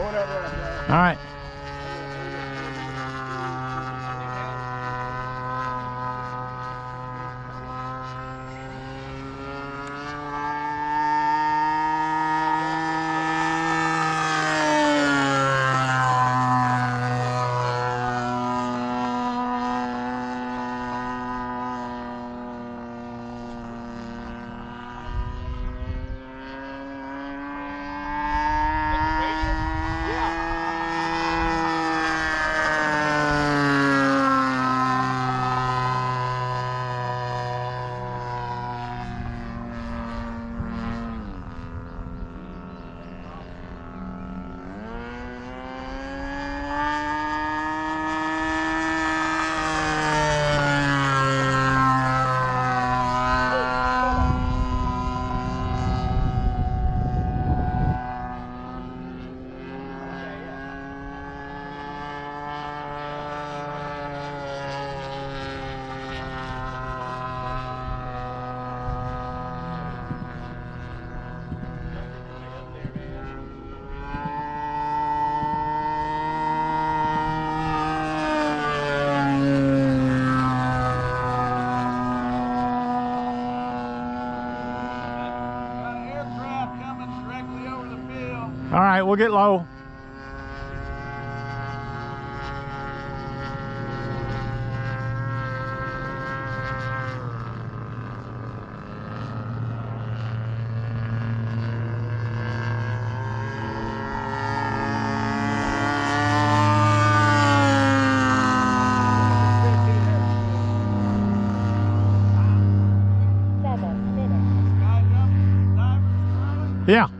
All right. All right, we'll get low. Yeah.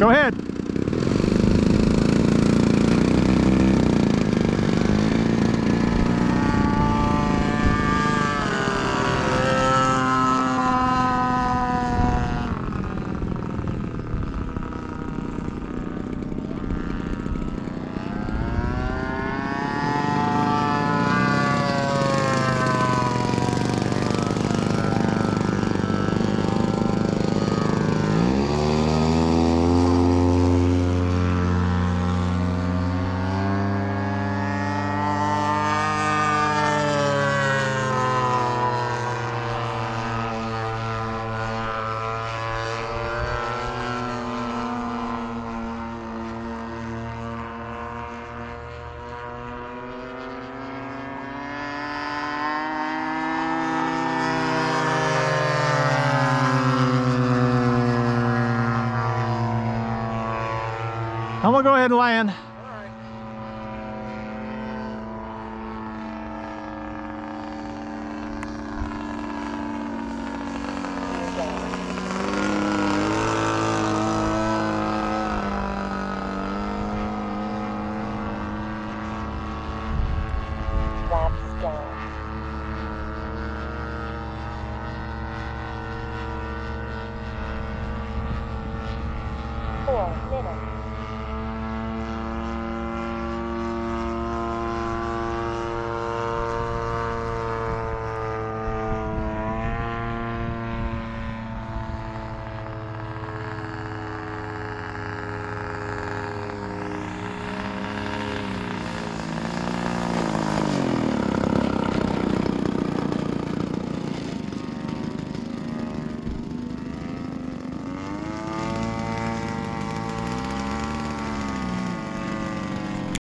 Go ahead. I'm gonna go ahead and land. Four minutes.